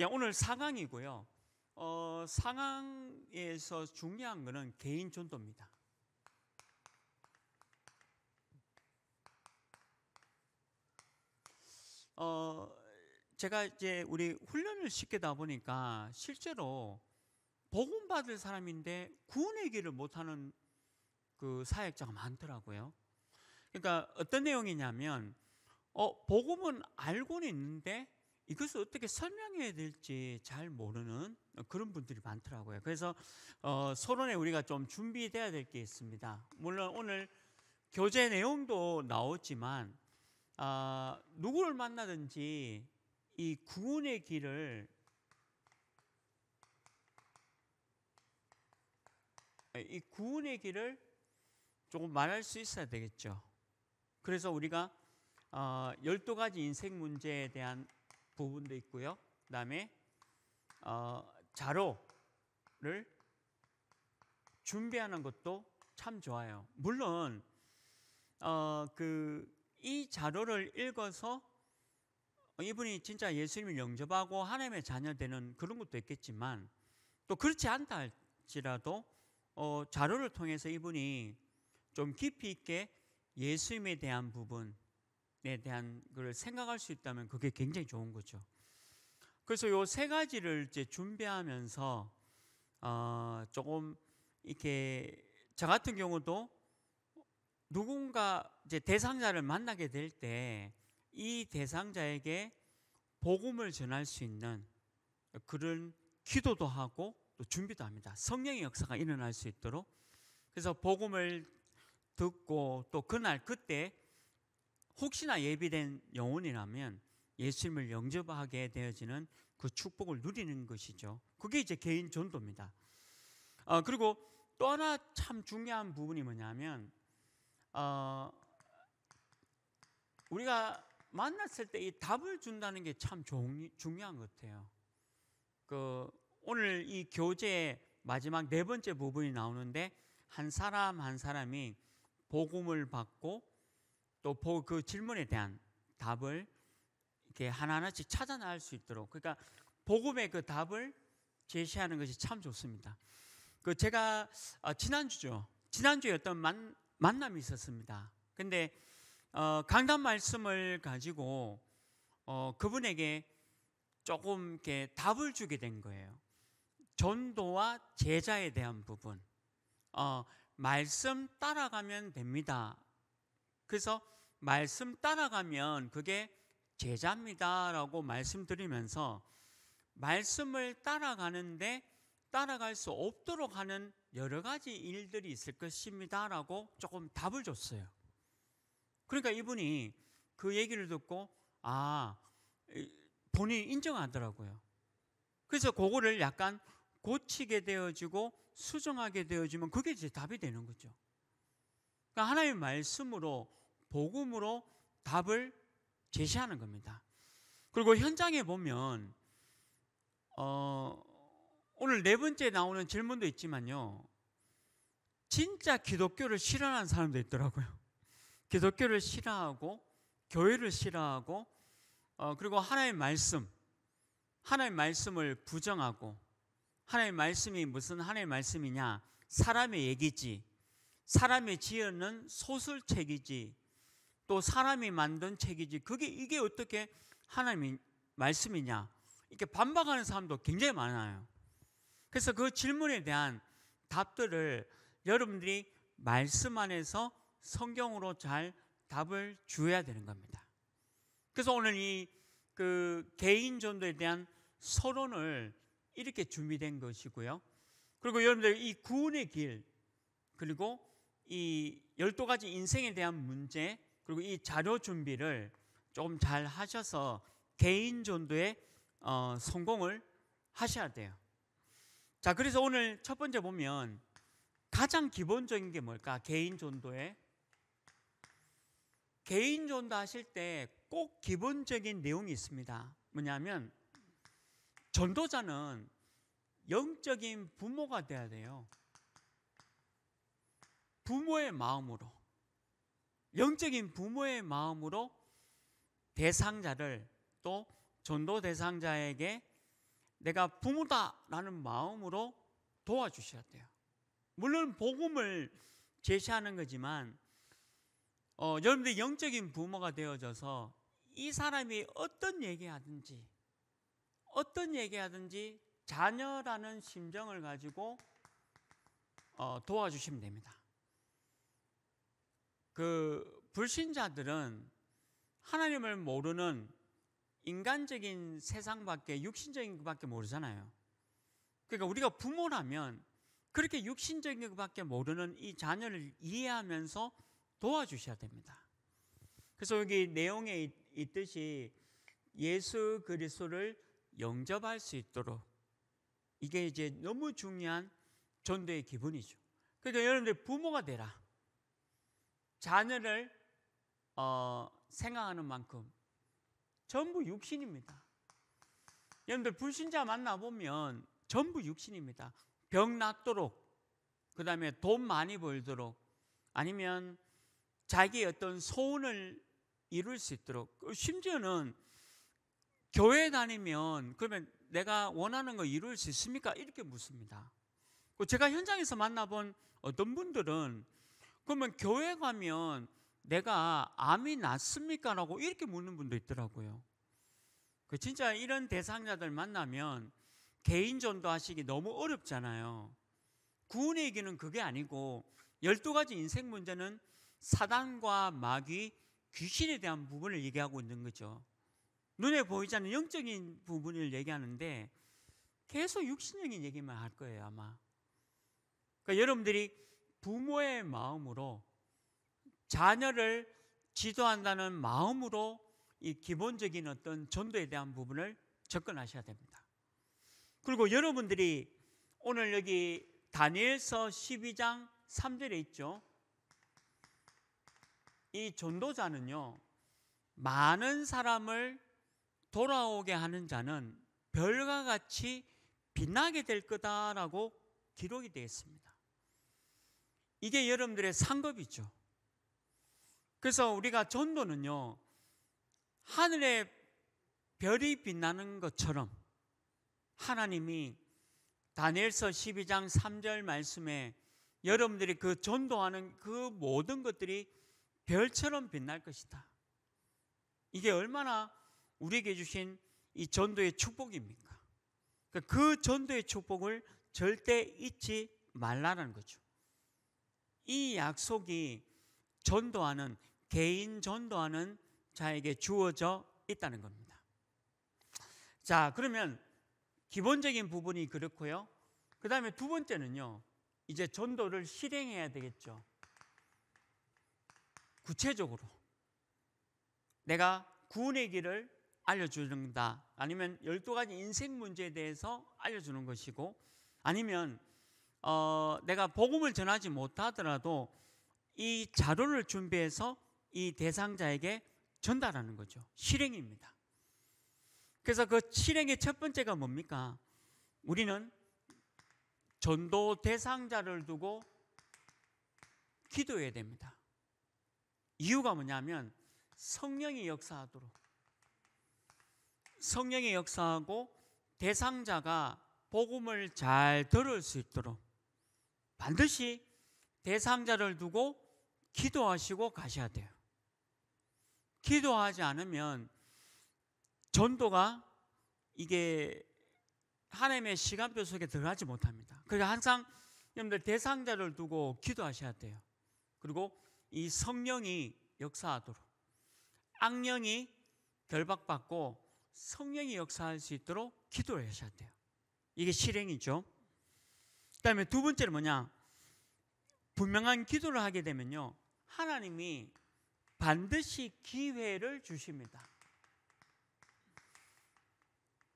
야, 오늘 상황이고요. 어, 상황에서 중요한 것은 개인 전도입니다. 어, 제가 이제 우리 훈련을 시키다 보니까 실제로 복음 받을 사람인데 구원의 길을 못하는 그 사역자가 많더라고요. 그러니까 어떤 내용이냐면, 어, 복음은 알고는 있는데 이것을 어떻게 설명해야 될지 잘 모르는 그런 분들이 많더라고요. 그래서 어, 서론에 우리가 좀 준비돼야 될 게 있습니다. 물론 오늘 교재 내용도 나오지만 아, 누구를 만나든지 이 구원의 길을 이 구원의 길을 조금 말할 수 있어야 되겠죠. 그래서 우리가 어, 12가지 인생 문제에 대한 부분도 있고요. 그다음에 어, 자료를 준비하는 것도 참 좋아요. 물론 어, 그이 자료를 읽어서 이분이 진짜 예수님을 영접하고 하나님의 자녀 되는 그런 것도 있겠지만 또 그렇지 않다 할지라도 어, 자료를 통해서 이분이 좀 깊이 있게 예수님에 대한 부분에 대한 걸 생각할 수 있다면 그게 굉장히 좋은 거죠. 그래서 요 세 가지를 이제 준비하면서 어, 조금 이렇게 저 같은 경우도 누군가 이제 대상자를 만나게 될 때 이 대상자에게 복음을 전할 수 있는 그런 기도도 하고 또 준비도 합니다. 성령의 역사가 일어날 수 있도록 그래서 복음을 듣고 또 그날 그때 혹시나 예비된 영혼이라면 예수님을 영접하게 되어지는 그 축복을 누리는 것이죠. 그게 이제 개인 전도입니다. 어, 그리고 또 하나 참 중요한 부분이 뭐냐면 어, 우리가 만났을 때 이 답을 준다는 게 참 중요한 것 같아요. 그 오늘 이 교재 마지막 네 번째 부분이 나오는데 한 사람 한 사람이 복음을 받고 또 그 질문에 대한 답을 이렇게 하나하나씩 찾아낼 수 있도록 그러니까 복음의 그 답을 제시하는 것이 참 좋습니다. 그 제가 어, 지난주죠. 지난주에 어떤 만, 만남이 있었습니다. 근데 어, 강단 말씀을 가지고 어, 그분에게 조금 이렇게 답을 주게 된 거예요. 전도와 제자에 대한 부분. 어, 말씀 따라가면 됩니다. 그래서 말씀 따라가면 그게 제자입니다라고 말씀드리면서 말씀을 따라가는데 따라갈 수 없도록 하는 여러 가지 일들이 있을 것입니다라고 조금 답을 줬어요. 그러니까 이분이 그 얘기를 듣고 아 본인이 인정하더라고요. 그래서 그거를 약간 고치게 되어지고 수정하게 되어지면 그게 이제 답이 되는 거죠. 그러니까 하나님의 말씀으로 복음으로 답을 제시하는 겁니다. 그리고 현장에 보면 어, 오늘 네 번째 나오는 질문도 있지만요. 진짜 기독교를 싫어하는 사람도 있더라고요. 기독교를 싫어하고 교회를 싫어하고 어, 그리고 하나님의 말씀, 하나님의 말씀을 부정하고 하나님의 말씀이 무슨 하나님의 말씀이냐? 사람의 얘기지. 사람이 지어낸 소설책이지. 또 사람이 만든 책이지. 그게 이게 어떻게 하나님의 말씀이냐? 이렇게 반박하는 사람도 굉장히 많아요. 그래서 그 질문에 대한 답들을 여러분들이 말씀 안에서 성경으로 잘 답을 주어야 되는 겁니다. 그래서 오늘 이 그 개인 전도에 대한 서론을 이렇게 준비된 것이고요. 그리고 여러분들 이 구원의 길 그리고 이 12가지 인생에 대한 문제 그리고 이 자료 준비를 조금 잘 하셔서 개인 전도에 어, 성공을 하셔야 돼요. 자, 그래서 오늘 첫 번째 보면 가장 기본적인 게 뭘까? 개인 전도에 개인 전도 하실 때 꼭 기본적인 내용이 있습니다. 뭐냐면 전도자는 영적인 부모가 돼야 돼요. 부모의 마음으로 영적인 부모의 마음으로 대상자를 또 전도 대상자에게 내가 부모다라는 마음으로 도와주셔야 돼요. 물론 복음을 제시하는 거지만 어, 여러분들 영적인 부모가 되어져서 이 사람이 어떤 얘기하든지 어떤 얘기하든지 자녀라는 심정을 가지고 어, 도와주시면 됩니다. 그 불신자들은 하나님을 모르는 인간적인 세상밖에 육신적인 것밖에 모르잖아요. 그러니까 우리가 부모라면 그렇게 육신적인 것밖에 모르는 이 자녀를 이해하면서 도와주셔야 됩니다. 그래서 여기 내용에 있듯이 예수 그리스도를 영접할 수 있도록 이게 이제 너무 중요한 전도의 기분이죠. 그러니까 여러분들 부모가 되라. 자녀를 어, 생각하는 만큼 전부 육신입니다. 여러분들 불신자 만나보면 전부 육신입니다. 병 낫도록, 그 다음에 돈 많이 벌도록, 아니면 자기의 어떤 소원을 이룰 수 있도록, 심지어는 교회 다니면 그러면 내가 원하는 거 이룰 수 있습니까? 이렇게 묻습니다. 제가 현장에서 만나본 어떤 분들은 그러면 교회 가면 내가 암이 낫습니까? 라고 이렇게 묻는 분도 있더라고요. 그 진짜 이런 대상자들 만나면 개인 전도하시기 너무 어렵잖아요. 구원의 얘기는 그게 아니고 12가지 인생 문제는 사단과 마귀, 귀신에 대한 부분을 얘기하고 있는 거죠. 눈에 보이지 않는 영적인 부분을 얘기하는데 계속 육신적인 얘기만 할 거예요, 아마. 그러니까 여러분들이 부모의 마음으로 자녀를 지도한다는 마음으로 이 기본적인 어떤 전도에 대한 부분을 접근하셔야 됩니다. 그리고 여러분들이 오늘 여기 다니엘서 12장 3절에 있죠. 이 전도자는요, 많은 사람을 돌아오게 하는 자는 별과 같이 빛나게 될 거다라고 기록이 되어 있습니다. 이게 여러분들의 상급이죠. 그래서 우리가 전도는요, 하늘에 별이 빛나는 것처럼 하나님이 다니엘서 12장 3절 말씀에 여러분들이 그 전도하는 그 모든 것들이 별처럼 빛날 것이다. 이게 얼마나 우리에게 주신 이 전도의 축복입니까? 그러니까 그 전도의 축복을 절대 잊지 말라는 거죠. 이 약속이 전도하는 개인 전도하는 자에게 주어져 있다는 겁니다. 자, 그러면 기본적인 부분이 그렇고요. 그 다음에 두 번째는요. 이제 전도를 실행해야 되겠죠. 구체적으로 내가 구원의 길을 알려주는다. 아니면 12가지 인생 문제에 대해서 알려주는 것이고 아니면 어, 내가 복음을 전하지 못하더라도 이 자료를 준비해서 이 대상자에게 전달하는 거죠. 실행입니다. 그래서 그 실행의 첫 번째가 뭡니까? 우리는 전도 대상자를 두고 기도해야 됩니다. 이유가 뭐냐면 성령이 역사하도록 성령이 역사하고 대상자가 복음을 잘 들을 수 있도록 반드시 대상자를 두고 기도하시고 가셔야 돼요. 기도하지 않으면 전도가 이게 하나님의 시간표 속에 들어가지 못합니다. 그러니까 항상 여러분들 대상자를 두고 기도하셔야 돼요. 그리고 이 성령이 역사하도록 악령이 결박받고 성령이 역사할 수 있도록 기도를 하셔야 돼요. 이게 실행이죠. 그 다음에 두 번째는 뭐냐? 분명한 기도를 하게 되면요. 하나님이 반드시 기회를 주십니다.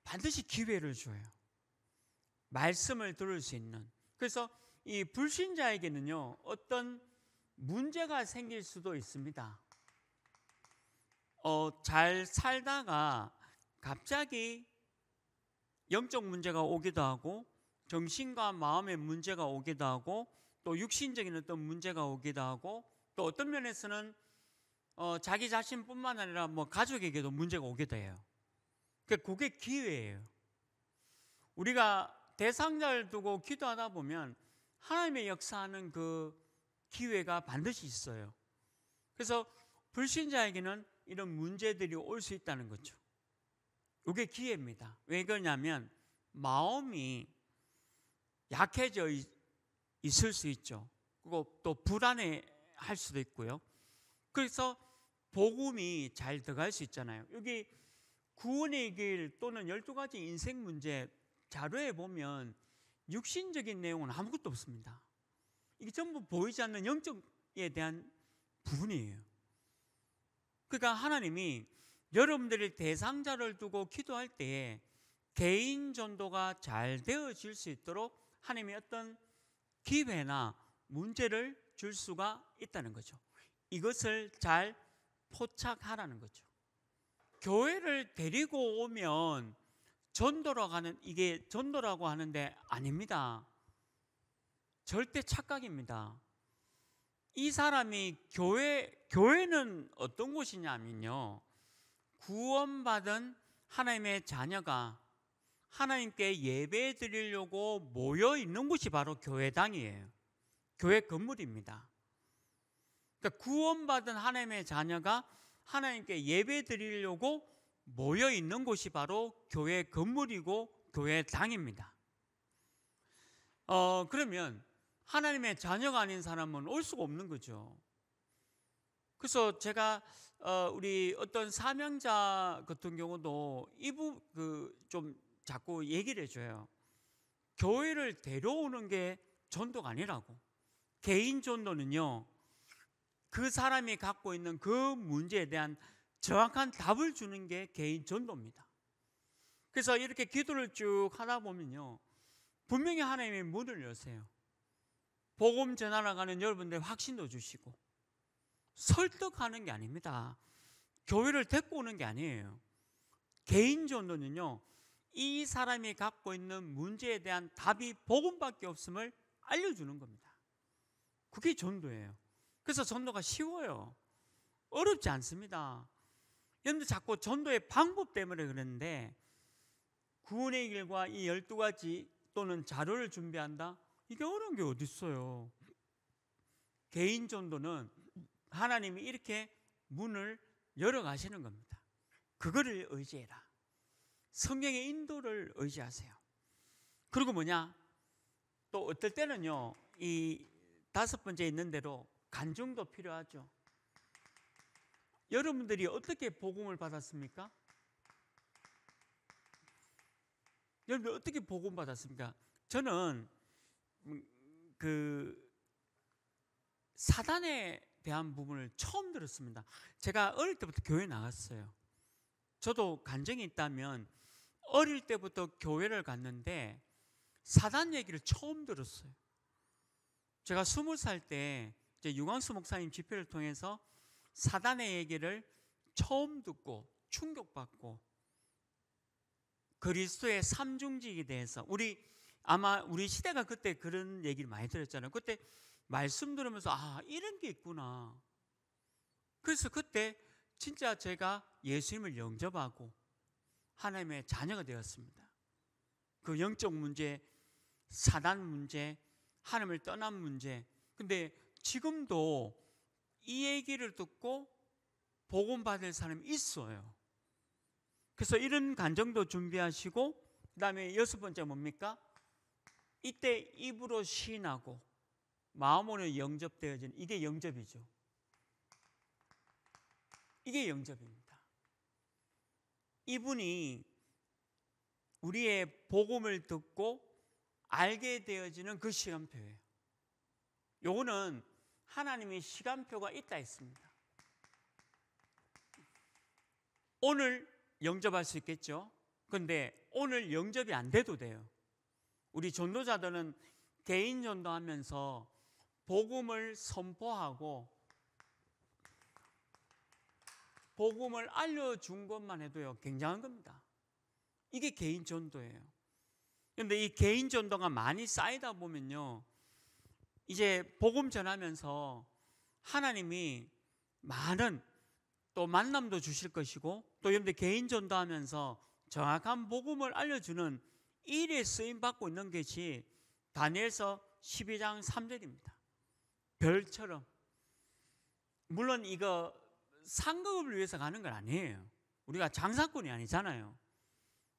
반드시 기회를 줘요. 말씀을 들을 수 있는. 그래서 이 불신자에게는요, 어떤 문제가 생길 수도 있습니다. 어, 잘 살다가 갑자기 영적 문제가 오기도 하고 정신과 마음의 문제가 오기도 하고 또 육신적인 어떤 문제가 오기도 하고 또 어떤 면에서는 어, 자기 자신뿐만 아니라 뭐 가족에게도 문제가 돼요. 그 그게 기회예요. 우리가 대상자를 두고 기도하다 보면 하나님의 역사하는 그 기회가 반드시 있어요. 그래서 불신자에게는 이런 문제들이 올 수 있다는 거죠. 이게 기회입니다. 왜 그러냐면 마음이 약해져 있을 수 있죠. 그리고 또 불안해 할 수도 있고요. 그래서 복음이 잘 들어갈 수 있잖아요. 여기 구원의 길 또는 12가지 인생 문제 자료에 보면 육신적인 내용은 아무것도 없습니다. 이게 전부 보이지 않는 영적에 대한 부분이에요. 그러니까 하나님이 여러분들이 대상자를 두고 기도할 때에 개인 전도가 잘 되어질 수 있도록 하나님이 어떤 기회나 문제를 줄 수가 있다는 거죠. 이것을 잘 포착하라는 거죠. 교회를 데리고 오면 전도라고 하는 이게 전도라고 하는데 아닙니다. 절대 착각입니다. 이 사람이 교회 교회는 어떤 곳이냐면요. 구원받은 하나님의 자녀가 하나님께 예배 드리려고 모여 있는 곳이 바로 교회당이에요. 교회 건물입니다. 그러니까 구원받은 하나님의 자녀가 하나님께 예배 드리려고 모여 있는 곳이 바로 교회 건물이고 교회당입니다. 어, 그러면 하나님의 자녀가 아닌 사람은 올 수가 없는 거죠. 그래서 제가 어, 우리 어떤 사명자 같은 경우도 이부 그좀 자꾸 얘기를 해줘요. 교회를 데려오는 게 전도가 아니라고. 개인 전도는요, 그 사람이 갖고 있는 그 문제에 대한 정확한 답을 주는 게 개인 전도입니다. 그래서 이렇게 기도를 쭉 하다 보면요, 분명히 하나님의 문을 여세요. 복음 전하러 가는 여러분들 확신도 주시고, 설득하는 게 아닙니다. 교회를 데리고 오는 게 아니에요. 개인 전도는요, 이 사람이 갖고 있는 문제에 대한 답이 복음밖에 없음을 알려주는 겁니다. 그게 전도예요. 그래서 전도가 쉬워요. 어렵지 않습니다. 여러분들 자꾸 전도의 방법 때문에 그러는데 구원의 길과 이 열두 가지 또는 자료를 준비한다? 이게 어려운 게 어디 있어요? 개인 전도는 하나님이 이렇게 문을 열어 가시는 겁니다. 그거를 의지해라. 성령의 인도를 의지하세요. 그리고 뭐냐? 또 어떨 때는요, 이 다섯 번째 있는 대로 간증도 필요하죠. 여러분들이 어떻게 복음을 받았습니까? 여러분들 어떻게 복음 받았습니까? 저는 음, 그 사단에 대한 부분을 처음 들었습니다. 제가 어릴 때부터 교회 나갔어요. 저도 간증이 있다면 어릴 때부터 교회를 갔는데 사단 얘기를 처음 들었어요. 제가 스물 살때 유광수 목사님 집회를 통해서 사단의 얘기를 처음 듣고 충격받고 그리스도의 삼중직에 대해서 우리 아마 우리 시대가 그때 그런 얘기를 많이 들었잖아요. 그때 말씀 들으면서 아 이런 게 있구나. 그래서 그때 진짜 제가 예수님을 영접하고 하나님의 자녀가 되었습니다. 그 영적 문제, 사단 문제, 하나님을 떠난 문제. 근데 지금도 이 얘기를 듣고 복음 받을 사람이 있어요. 그래서 이런 간정도 준비하시고 그다음에 여섯 번째 뭡니까? 이때 입으로 시인하고 마음으로 영접되어진 이게 영접이죠. 이게 영접입니다. 이분이 우리의 복음을 듣고 알게 되어지는 그 시간표예요. 요거는 하나님의 시간표가 있다 했습니다. 오늘 영접할 수 있겠죠? 근데 오늘 영접이 안 돼도 돼요. 우리 전도자들은 개인 전도하면서 복음을 선포하고 복음을 알려준 것만 해도요, 굉장한 겁니다. 이게 개인 전도예요. 그런데 이 개인 전도가 많이 쌓이다 보면요, 이제 복음 전하면서 하나님이 많은 또 만남도 주실 것이고 또 여러분들 개인 전도하면서 정확한 복음을 알려주는 일에 쓰임 받고 있는 것이 다니엘서 12장 3절입니다. 별처럼 물론 이거 상급을 위해서 가는 건 아니에요. 우리가 장사꾼이 아니잖아요.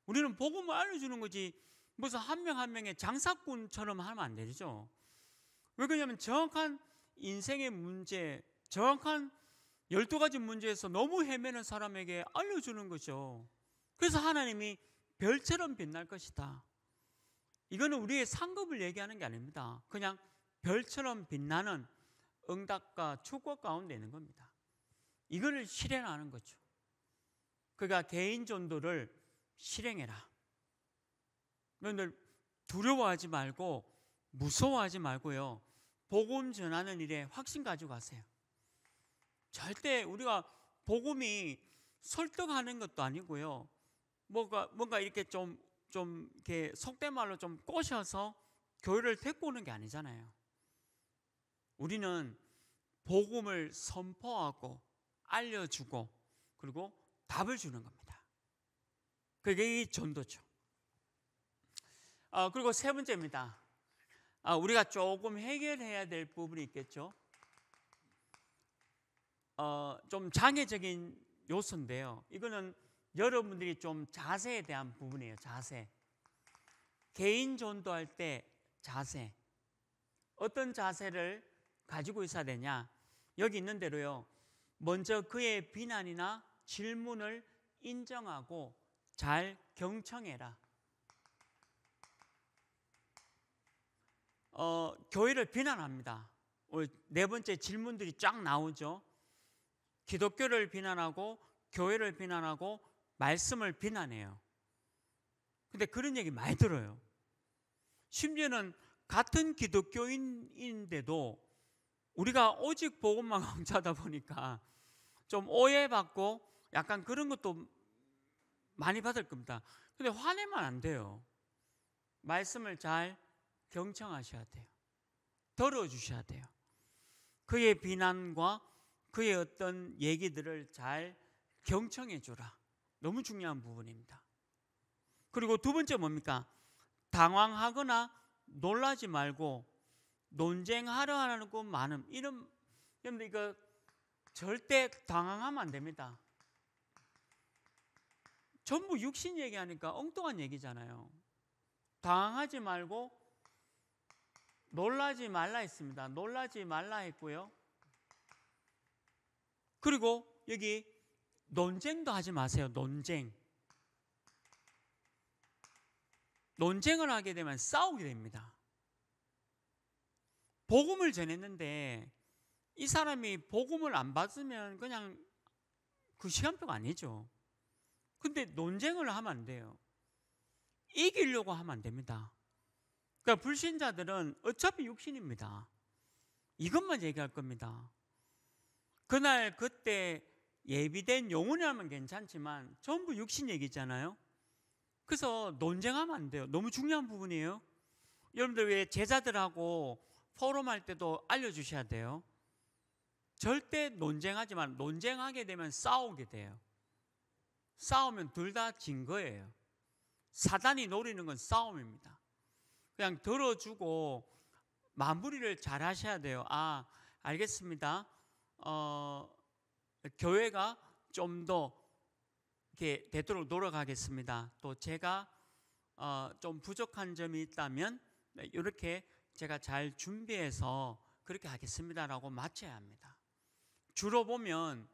우리는 복음을 알려주는 거지 무슨 한 명 한 명의 장사꾼처럼 하면 안 되죠. 왜 그러냐면 정확한 인생의 문제, 정확한 12가지 문제에서 너무 헤매는 사람에게 알려주는 거죠. 그래서 하나님이 별처럼 빛날 것이다. 이거는 우리의 상급을 얘기하는 게 아닙니다. 그냥 별처럼 빛나는 응답과 축복 가운데 있는 겁니다. 이거를 실행하는 거죠. 그가 개인 전도를 실행해라. 너희들 두려워하지 말고 무서워하지 말고요. 복음 전하는 일에 확신 가지고 가세요. 절대 우리가 복음이 설득하는 것도 아니고요. 뭔가 뭔가 이렇게 좀좀 이렇게 속된 말로 좀 꼬셔서 교회를 데리고 오는 게 아니잖아요. 우리는 복음을 선포하고 알려주고 그리고 답을 주는 겁니다. 그게 이 전도죠. 아, 그리고 세 번째입니다. 아, 우리가 조금 해결해야 될 부분이 있겠죠. 어, 좀 장애적인 요소인데요. 이거는 여러분들이 좀 자세에 대한 부분이에요. 자세. 개인 전도할 때 자세. 어떤 자세를 가지고 있어야 되냐? 여기 있는 대로요. 먼저 그의 비난이나 질문을 인정하고 잘 경청해라. 어, 교회를 비난합니다. 네 번째 질문들이 쫙 나오죠. 기독교를 비난하고 교회를 비난하고 말씀을 비난해요. 근데 그런 얘기 많이 들어요. 심지어는 같은 기독교인인데도 우리가 오직 복음만 강조하다 보니까 좀 오해받고 약간 그런 것도 많이 받을 겁니다. 근데 화내면 안 돼요. 말씀을 잘 경청하셔야 돼요. 들어주셔야 돼요. 그의 비난과 그의 어떤 얘기들을 잘 경청해 주라. 너무 중요한 부분입니다. 그리고 두 번째 뭡니까? 당황하거나 놀라지 말고 논쟁하려 하는 것 많음. 이런 여러분들 이거 절대 당황하면 안 됩니다. 전부 육신 얘기하니까 엉뚱한 얘기잖아요. 당황하지 말고 놀라지 말라 했습니다. 놀라지 말라 했고요. 그리고 여기 논쟁도 하지 마세요. 논쟁. 논쟁을 하게 되면 싸우게 됩니다. 복음을 전했는데 이 사람이 복음을 안 받으면 그냥 그 시간표가 아니죠. 근데 논쟁을 하면 안 돼요. 이기려고 하면 안 됩니다. 그러니까 불신자들은 어차피 육신입니다. 이것만 얘기할 겁니다. 그날 그때 예비된 영혼이라면 괜찮지만 전부 육신 얘기잖아요. 그래서 논쟁하면 안 돼요. 너무 중요한 부분이에요. 여러분들 왜 제자들하고 포럼할 때도 알려주셔야 돼요. 절대 논쟁하지만 논쟁하게 되면 싸우게 돼요. 싸우면 둘 다 진 거예요. 사단이 노리는 건 싸움입니다. 그냥 들어주고 마무리를 잘 하셔야 돼요. 아, 알겠습니다. 어, 교회가 좀 더 이렇게 되도록 노력하겠습니다. 또 제가 어, 좀 부족한 점이 있다면 이렇게 제가 잘 준비해서 그렇게 하겠습니다라고 마쳐야 합니다. 주로 보면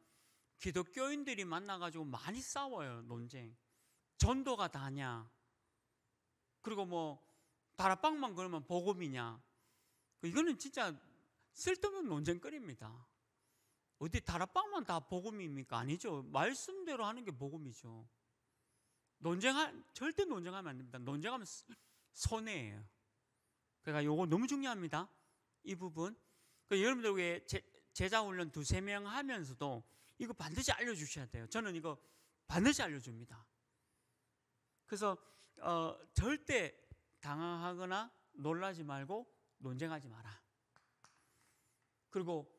기독교인들이 만나가지고 많이 싸워요, 논쟁. 전도가 다냐. 그리고 뭐, 다락방만 그러면 복음이냐. 이거는 진짜 쓸데없는 논쟁거리입니다. 어디 다락방만 다 복음입니까? 아니죠. 말씀대로 하는 게 복음이죠. 논쟁하, 절대 논쟁하면 안 됩니다. 논쟁하면 손해예요. 그러니까 요거 너무 중요합니다. 이 부분. 그 여러분들 왜 제 자 훈련 두세 명 하면서도 이거 반드시 알려주셔야 돼요. 저는 이거 반드시 알려줍니다. 그래서 어, 절대 당황하거나 놀라지 말고 논쟁하지 마라. 그리고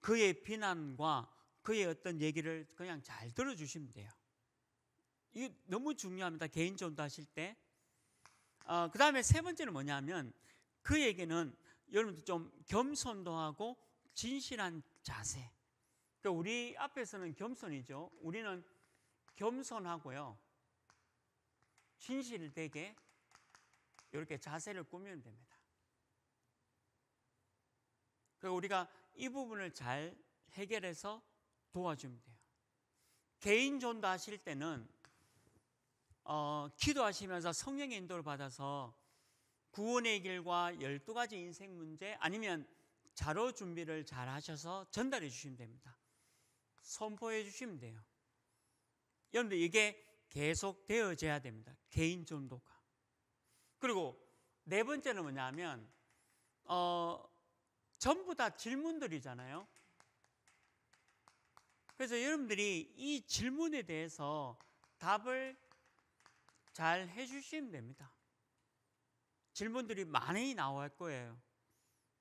그의 비난과 그의 어떤 얘기를 그냥 잘 들어주시면 돼요. 이게 너무 중요합니다. 개인 전도 하실 때. 어, 그 다음에 세 번째는 뭐냐면 그에게는 여러분들 좀 겸손도 하고 진실한 자세. 그러니까 우리 앞에서는 겸손이죠. 우리는 겸손하고요. 진실되게 이렇게 자세를 꾸미면 됩니다. 그 우리가 이 부분을 잘 해결해서 도와주면 돼요. 개인 전도 하실 때는 어, 기도하시면서 성령의 인도를 받아서 구원의 길과 12가지 인생 문제 아니면 자료 준비를 잘 하셔서 전달해 주시면 됩니다. 선포해 주시면 돼요. 여러분들 이게 계속 되어져야 됩니다. 개인 전도가. 그리고 네 번째는 뭐냐면 어, 전부 다 질문들이잖아요. 그래서 여러분들이 이 질문에 대해서 답을 잘 해주시면 됩니다. 질문들이 많이 나올 거예요.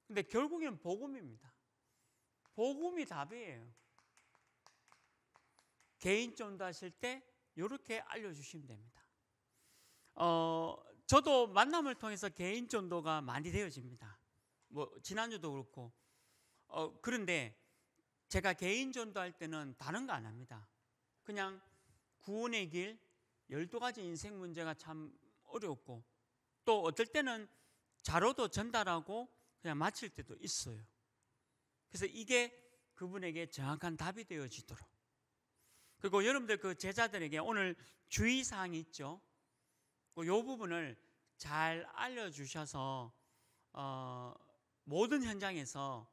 근데 결국엔 복음입니다. 복음이 답이에요. 개인 전도 하실 때 이렇게 알려주시면 됩니다. 어, 저도 만남을 통해서 개인 전도가 많이 되어집니다. 뭐 지난주도 그렇고 어, 그런데 제가 개인 전도할 때는 다른 거 안 합니다. 그냥 구원의 길, 12가지 인생 문제가 참 어렵고 또 어떨 때는 자료도 전달하고 그냥 마칠 때도 있어요. 그래서 이게 그분에게 정확한 답이 되어지도록. 그리고 여러분들 그 제자들에게 오늘 주의사항이 있죠. 이 부분을 잘 알려주셔서 어, 모든 현장에서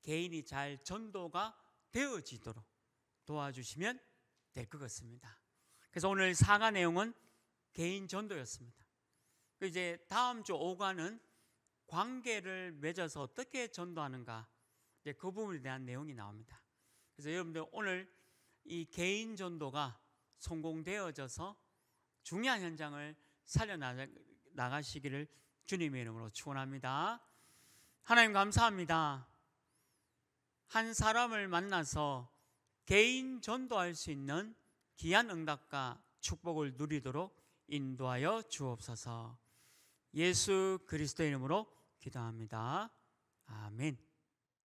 개인이 잘 전도가 되어지도록 도와주시면 될 것 같습니다. 그래서 오늘 사과 내용은 개인 전도였습니다. 그 이제 다음 주 5과는 관계를 맺어서 어떻게 전도하는가 이제 그 부분에 대한 내용이 나옵니다. 그래서 여러분들 오늘 이 개인 전도가 성공되어져서 중요한 현장을 살려 나가시기를 주님의 이름으로 축원합니다. 하나님 감사합니다. 한 사람을 만나서 개인 전도할 수 있는 귀한 응답과 축복을 누리도록 인도하여 주옵소서. 예수 그리스도의 이름으로 기도합니다. 아멘.